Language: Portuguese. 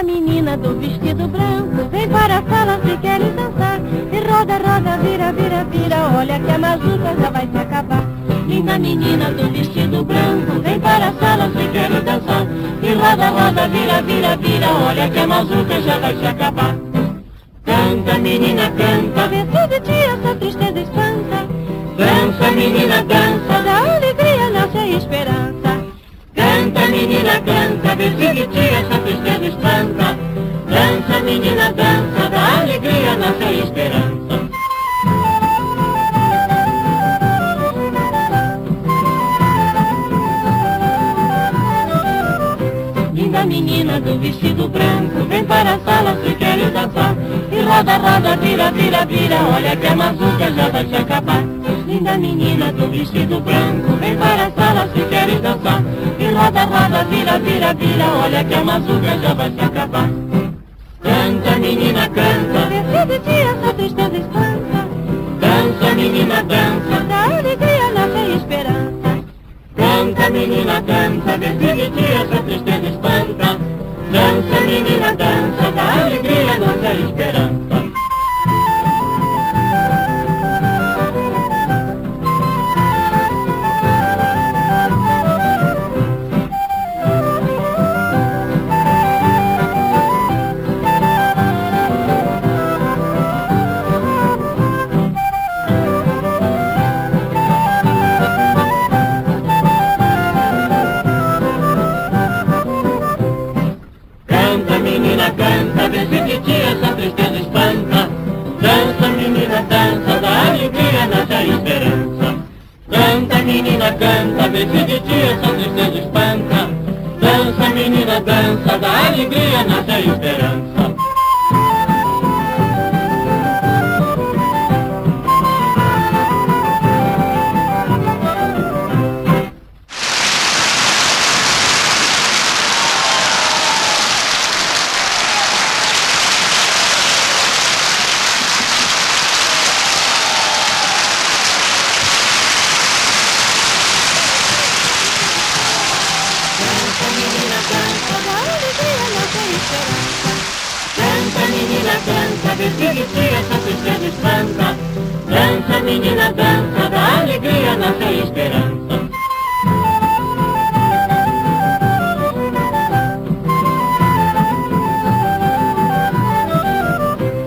Canta a menina do vestido branco, vem para a sala se queres dançar. E roda, roda, vira, vira, vira, olha que a mazuca já vai se acabar. Linda menina do vestido branco, vem para a sala se queres dançar. E roda, roda, vira, vira, vira, olha que a mazuca já vai se acabar. Canta, menina, canta, vê de ti essa tristeza espanta. Dança, menina, dança, espanta. Dança, menina, dança, da alegria nasce a esperança. Linda menina do vestido branco, vem para a sala se queres dançar. E roda, roda, vira, vira, vira, olha que a mazuca já vai se acabar. Linda menina do vestido branco, vem para a sala roda, roda, vira, vira, vira, olha que a mazuca já vai se acabar. Canta, menina, canta, de ti essa tristeza espanta. Dança, menina, dança, da alegria nasce esperança. Canta, menina, dança, vê de ti essa tristeza espanta. Dança, menina, dança, da alegria nasce esperança. Menina, canta, vê se de ti essa tristeza espanta. Dança, menina, dança, da alegria nasce a esperança. Canta, menina, canta, vê se de ti essa tristeza espanta. Dança, menina, dança, da alegria nasce a esperança. Menina, canta, vê se de ti essa tristeza espanta. Dança, menina, dança, da alegria nasce a esperança.